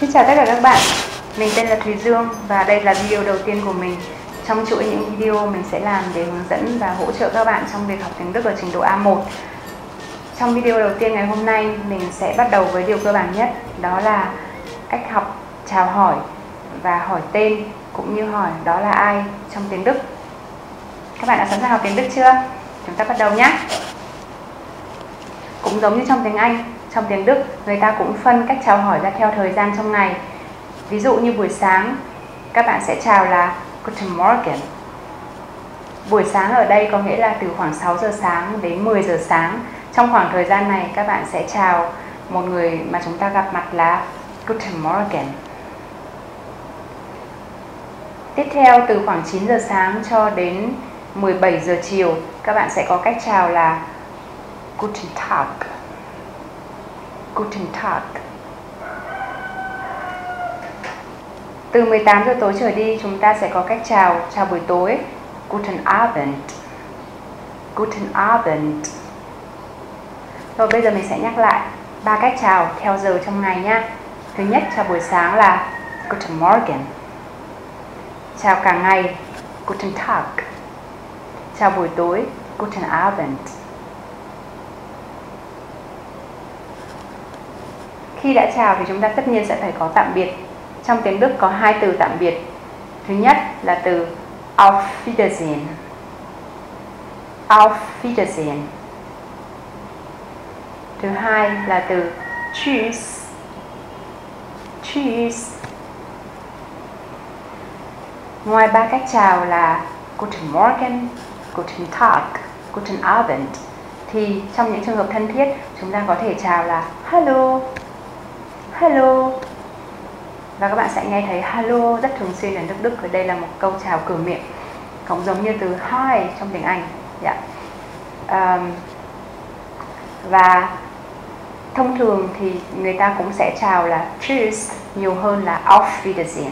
Xin chào tất cả các bạn, mình tên là Thùy Dương và đây là video đầu tiên của mình. Trong chuỗi những video mình sẽ làm để hướng dẫn và hỗ trợ các bạn trong việc học tiếng Đức ở trình độ A1 Trong video đầu tiên ngày hôm nay mình sẽ bắt đầu với điều cơ bản nhất Đó là cách học chào hỏi và hỏi tên cũng như hỏi đó là ai trong tiếng Đức. Các bạn đã sẵn sàng học tiếng Đức chưa? Chúng ta bắt đầu nhé. Cũng giống như trong tiếng Anh trong tiếng Đức, người ta cũng phân cách chào hỏi ra theo thời gian trong ngày. Ví dụ như buổi sáng, các bạn sẽ chào là Guten Morgen. Buổi sáng ở đây có nghĩa là từ khoảng 6 giờ sáng đến 10 giờ sáng. Trong khoảng thời gian này, các bạn sẽ chào một người mà chúng ta gặp mặt là Guten Morgen. Tiếp theo, từ khoảng 9 giờ sáng cho đến 17 giờ chiều, các bạn sẽ có cách chào là Guten Tag. Guten Tag. Từ 18 giờ tối trở đi, chúng ta sẽ có cách chào chào buổi tối Guten Abend. Guten Abend. Rồi bây giờ mình sẽ nhắc lại ba cách chào theo giờ trong ngày nha. Thứ nhất, chào buổi sáng là Guten Morgen. Chào cả ngày, Guten Tag. Chào buổi tối, Guten Abend. Khi đã chào thì chúng ta tất nhiên sẽ phải có tạm biệt. Trong tiếng Đức có hai từ tạm biệt. Thứ nhất là từ Auf Wiedersehen. Auf Wiedersehen. Thứ hai là từ Tschüss. Tschüss. Ngoài ba cách chào là Guten Morgen, Guten Tag, Guten Abend thì trong những trường hợp thân thiết chúng ta có thể chào là Hello, hello. Và các bạn sẽ nghe thấy hello rất thường xuyên ở nước Đức. Và đây là một câu chào cửa miệng cũng giống như từ hi trong tiếng Anh. Dạ. Yeah. Um, và thông thường thì người ta cũng sẽ chào là tschüss nhiều hơn là auf Wiedersehen.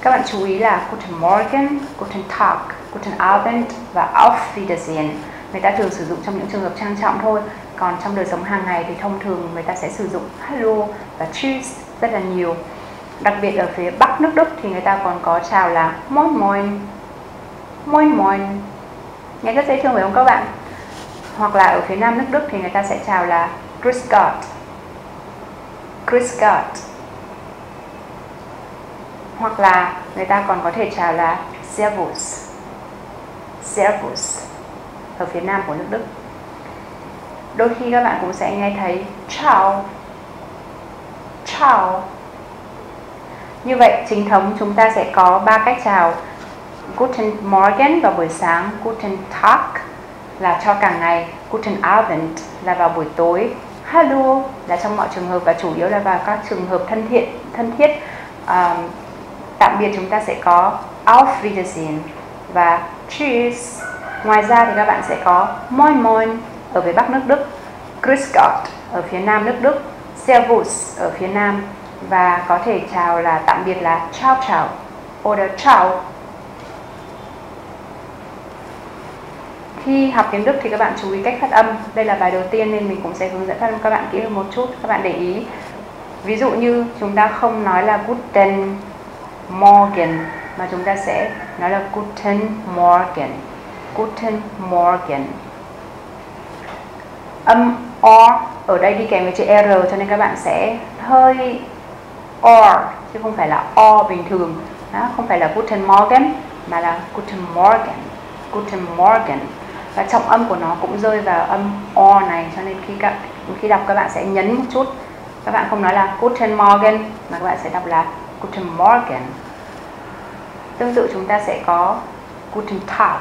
Các bạn chú ý là Guten Morgen, Guten Tag, Guten Abend và Auf Wiedersehen. Người ta thường sử dụng trong những trường hợp trang trọng thôi. Còn trong đời sống hàng ngày thì thông thường người ta sẽ sử dụng hello và cheese rất là nhiều. Đặc biệt ở phía bắc nước đức thì người ta còn có chào là moin moin. Moin moin. Nghe rất dễ thương phải không các bạn? Hoặc là ở phía nam nước đức thì người ta sẽ chào là grüß gott grüß gott hoặc là người ta còn có thể chào là servus. Servus. Ở phía nam của nước đức. Đôi khi các bạn cũng sẽ nghe thấy ciao Chào. như vậy chính thống chúng ta sẽ có ba cách chào Guten Morgen vào buổi sáng Guten Tag là cho cả ngày Guten Abend là vào buổi tối. Hello là trong mọi trường hợp và chủ yếu là vào các trường hợp thân thiện thân thiết. Um, tạm biệt chúng ta sẽ có Auf Wiedersehen và Tschüss. Ngoài ra thì các bạn sẽ có Moin Moin ở phía Bắc nước Đức, Grüß Gott ở phía Nam nước Đức, Servus ở phía Nam và có thể chào là tạm biệt là Ciao ciao, oder Ciao. Khi học tiếng Đức thì các bạn chú ý cách phát âm. Đây là bài đầu tiên nên mình cũng sẽ hướng dẫn phát âm các bạn kỹ hơn một chút. Các bạn để ý. Ví dụ như chúng ta không nói là Guten Morgen mà chúng ta sẽ nói là Guten Morgen. Guten Morgen âm o ở đây đi kèm với chữ r cho nên các bạn sẽ hơi or chứ không phải là o bình thường. Đó, không phải là guten morgen mà là guten morgen guten morgen. Và trọng âm của nó cũng rơi vào âm o này cho nên khi các khi đọc các bạn sẽ nhấn một chút. Các bạn không nói là guten morgen mà các bạn sẽ đọc là guten morgen. Tương tự chúng ta sẽ có guten tag.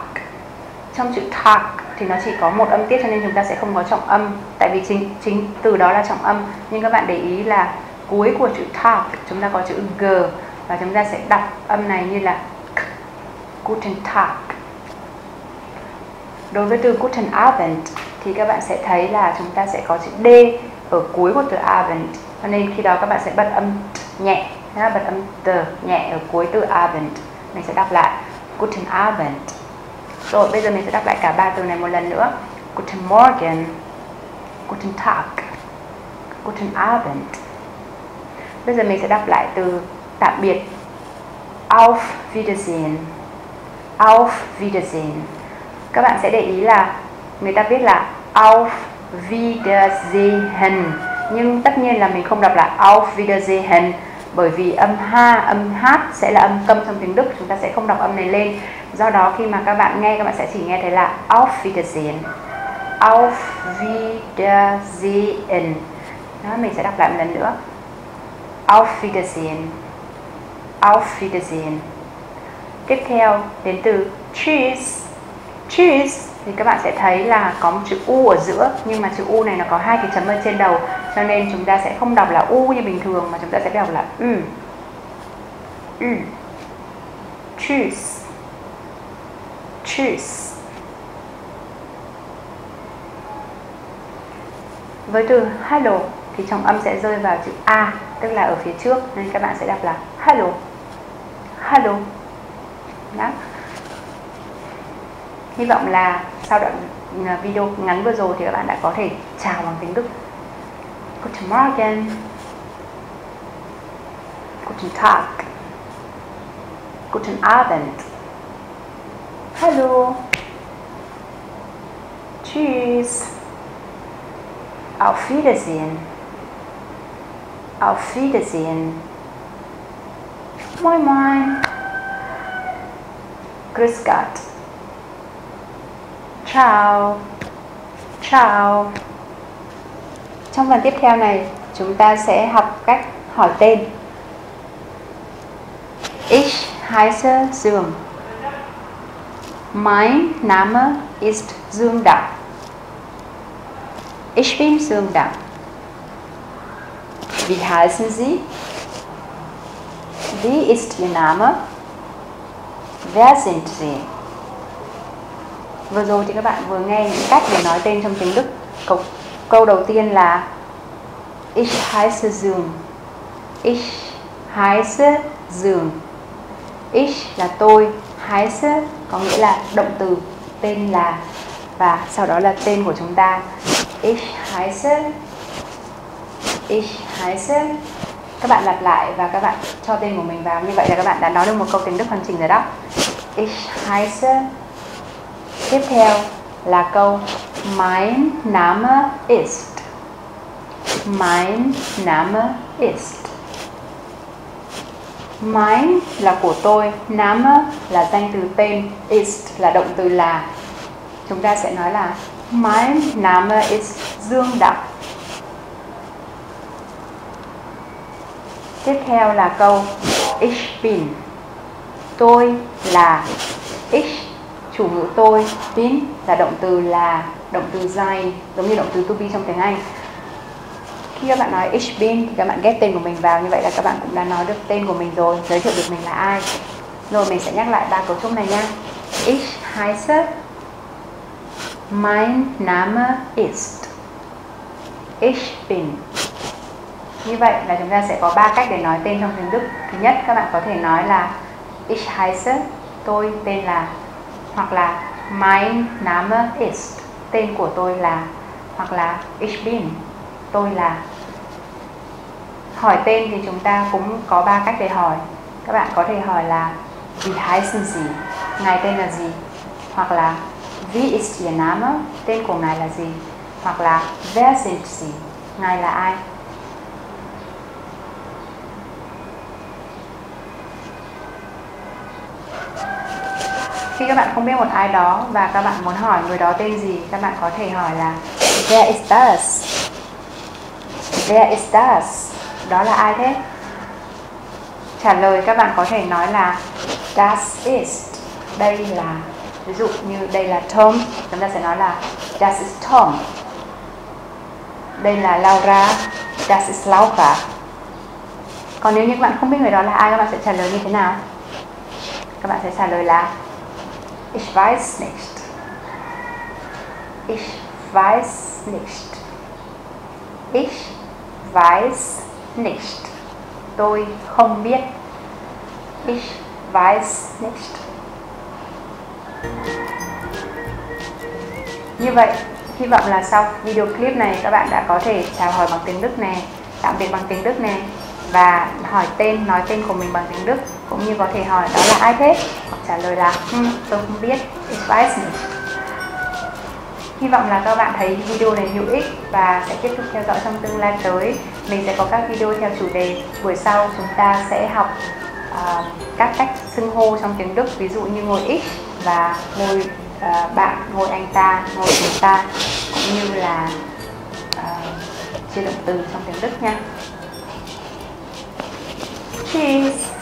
Trong chữ tag thì nó chỉ có một âm tiết cho nên chúng ta sẽ không có trọng âm. Tại vì chính chính từ đó là trọng âm. Nhưng các bạn để ý là cuối của chữ talk chúng ta có chữ g. Và chúng ta sẽ đọc âm này như là guten tag. Đối với từ guten abend thì các bạn sẽ thấy là chúng ta sẽ có chữ d ở cuối của từ abend. Cho nên khi đó các bạn sẽ bật âm nhẹ. Bật âm t nhẹ ở cuối từ abend. Mình sẽ đọc lại. Guten abend rồi bây giờ mình sẽ đọc lại cả ba từ này một lần nữa. Guten Morgen, Guten Tag, Guten Abend. bây giờ mình sẽ đọc lại từ tạm biệt Auf Wiedersehen Auf Wiedersehen các bạn sẽ để ý là người ta viết là Auf Wiedersehen nhưng tất nhiên là mình không đọc là Auf Wiedersehen bởi vì âm ha, âm hát sẽ là âm câm trong tiếng Đức, chúng ta sẽ không đọc âm này lên. Do đó khi mà các bạn nghe, các bạn sẽ chỉ nghe thấy là Auf Wiedersehen Auf Wiedersehen đó, mình sẽ đọc lại một lần nữa. Auf Wiedersehen Auf Wiedersehen tiếp theo đến từ Tschüss. Tschüss thì các bạn sẽ thấy là có một chữ U ở giữa, nhưng mà chữ U này nó có hai cái chấm ở trên đầu, cho nên chúng ta sẽ không đọc là U như bình thường, mà chúng ta sẽ đọc là U. U. Choose. Choose. Với từ hello thì trọng âm sẽ rơi vào chữ A, tức là ở phía trước, nên các bạn sẽ đọc là hello. Hello. Đó hy vọng là sau đoạn à, video ngắn vừa rồi thì các bạn đã có thể chào bằng tiếng Đức. Guten Morgen. Guten Tag. Guten Abend. Hallo. Tschüss. Auf Wiedersehen. Auf Wiedersehen. Moin Moin. Grüß Gott. Chào, chào. Trong phần tiếp theo này chúng ta sẽ học cách hỏi tên Ich heiße Dương Mein Name ist Dương Ich bin Dương Wie heißen Sie? Wie ist Ihr Name? Wer sind Sie? Vừa rồi thì các bạn vừa nghe những cách để nói tên trong tiếng Đức. Câu, câu đầu tiên là Ich heiße Dương. Ich heiße Dương. Ich là tôi, heiße có nghĩa là động từ tên là và sau đó là tên của chúng ta. Ich heiße Ich heiße các bạn lặp lại và các bạn cho tên của mình vào như vậy là các bạn đã nói được một câu tiếng Đức hoàn chỉnh rồi đó. Ich heiße Tiếp theo là câu Mein Name ist. Mein Name ist. Mein là của tôi, Name là danh từ tên, ist là động từ là. Chúng ta sẽ nói là Mein Name ist Dương Đặng. Tiếp theo là câu Ich bin. Tôi là Ich chủ ngữ tôi bin là động từ là, động từ dài, giống như động từ to be trong tiếng Anh. Khi các bạn nói ich bin thì các bạn ghép tên của mình vào, như vậy là các bạn cũng đã nói được tên của mình rồi, giới thiệu được mình là ai. Rồi mình sẽ nhắc lại ba cấu trúc này nha. Ich heiße mein Name ist ich bin như vậy là chúng ta sẽ có ba cách để nói tên trong tiếng Đức. Thứ nhất, các bạn có thể nói là ich heiße tôi tên là hoặc là mein Name ist tên của tôi là, hoặc là ich bin tôi là. Hỏi tên thì chúng ta cũng có ba cách để hỏi. Các bạn có thể hỏi là wie heißen Sie ngài tên là gì? hoặc là wie ist Ihr Name tên của ngài là gì? Hoặc là wer sind Sie ngài là ai? Khi các bạn không biết một ai đó và các bạn muốn hỏi người đó tên gì, các bạn có thể hỏi là, where is that where is that Đó là ai thế? Trả lời các bạn có thể nói là Das ist Đây là, Ví dụ như đây là Tom, Chúng ta sẽ nói là Das ist Tom. Đây là Laura Das ist Laura. Còn nếu như các bạn không biết người đó là ai, Các bạn sẽ trả lời như thế nào? Các bạn sẽ trả lời là Ich weiß nicht. Ich weiß nicht. Ich weiß nicht. Tôi không biết. Ich weiß nicht. Như vậy, hy vọng là sau video clip này các bạn đã có thể chào hỏi bằng tiếng Đức này, tạm biệt bằng tiếng Đức này và hỏi tên nói tên của mình bằng tiếng Đức cũng như có thể hỏi đó là ai thế hoặc trả lời là hm, tôi không biết advice me Hy vọng là các bạn thấy video này hữu ích và sẽ tiếp tục theo dõi trong tương lai tới. Mình sẽ có các video theo chủ đề. Buổi sau chúng ta sẽ học uh, các cách xưng hô trong tiếng Đức, ví dụ như ngồi ít và ngồi uh, bạn, ngồi anh ta, ngồi chúng ta, cũng như là uh, chia động từ trong tiếng Đức nha. Cheers!